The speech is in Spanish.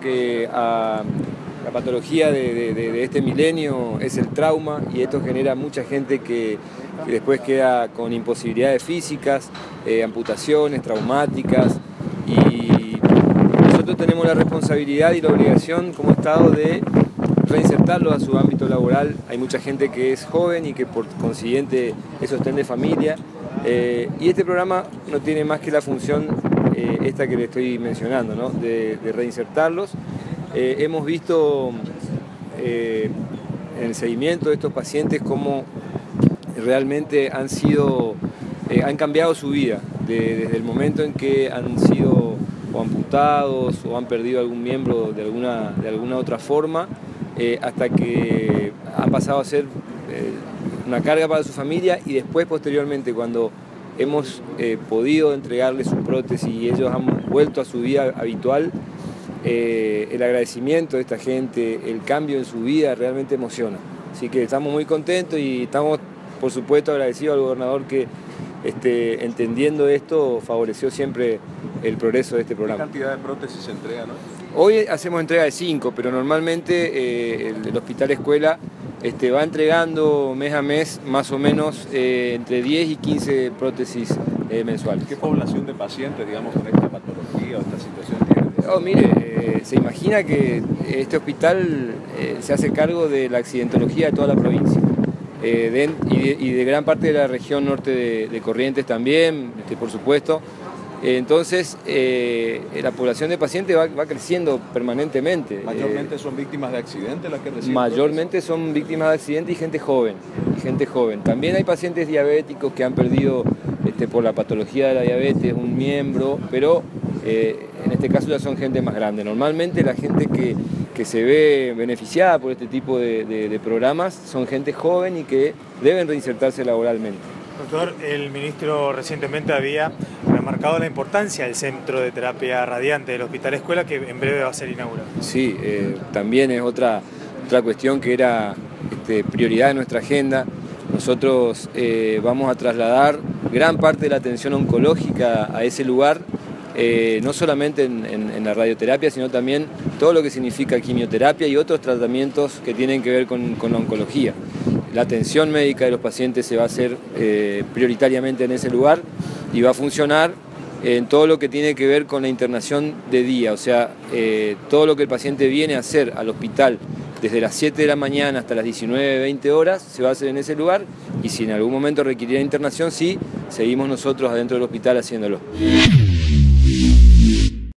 que ah, la patología de, este milenio es el trauma y esto genera mucha gente que, después queda con imposibilidades físicas, eh, amputaciones traumáticas y nosotros tenemos la responsabilidad y la obligación como Estado de reinsertarlos a su ámbito laboral. Hay mucha gente que es joven y que por consiguiente es sostén de familia. Eh, y este programa no tiene más que la función eh, esta que le estoy mencionando, de, reinsertarlos. Eh, hemos visto en el seguimiento de estos pacientes cómo realmente han sido, han cambiado su vida desde el momento en que han sido amputados o han perdido algún miembro de alguna, de alguna otra forma, hasta que han pasado a ser una carga para su familia y después posteriormente cuando hemos eh, podido entregarle su prótesis y ellos han vuelto a su vida habitual, eh, el agradecimiento de esta gente, el cambio en su vida realmente emociona. Así que estamos muy contentos y estamos, por supuesto, agradecidos al gobernador que, este, entendiendo esto, favoreció siempre el progreso de este programa. ¿Qué cantidad de prótesis se entrega? Hoy hacemos entrega de cinco, pero normalmente eh, el hospital escuela este, va entregando mes a mes más o menos eh, entre 10 y 15 prótesis eh, mensuales. ¿Qué población de pacientes, digamos, con esta patología o esta situación tiene? Oh, mire, se imagina que este hospital se hace cargo de la accidentología de toda la provincia. y, de, gran parte de la región norte de, Corrientes también, este, por supuesto. Entonces, eh, la población de pacientes va, creciendo permanentemente. ¿Mayormente son víctimas de accidentes las que reciben? Mayormente son víctimas de accidentes y gente joven, gente joven. También hay pacientes diabéticos que han perdido este, por la patología de la diabetes un miembro, pero eh, en este caso ya son gente más grande. Normalmente la gente que, se ve beneficiada por este tipo de programas son gente joven y que deben reinsertarse laboralmente. Doctor, el ministro recientemente había remarcado la importancia del centro de terapia radiante del Hospital Escuela que en breve va a ser inaugurado. Sí, eh, también es otra, otra cuestión que era este, prioridad de nuestra agenda. Nosotros eh, vamos a trasladar gran parte de la atención oncológica a ese lugar, eh, no solamente en, la radioterapia, sino también todo lo que significa quimioterapia y otros tratamientos que tienen que ver con, con la oncología la atención médica de los pacientes se va a hacer eh, prioritariamente en ese lugar y va a funcionar en todo lo que tiene que ver con la internación de día, o sea, eh, todo lo que el paciente viene a hacer al hospital desde las 7 de la mañana hasta las 19, 20 horas, se va a hacer en ese lugar y si en algún momento requiriera internación, sí, seguimos nosotros adentro del hospital haciéndolo.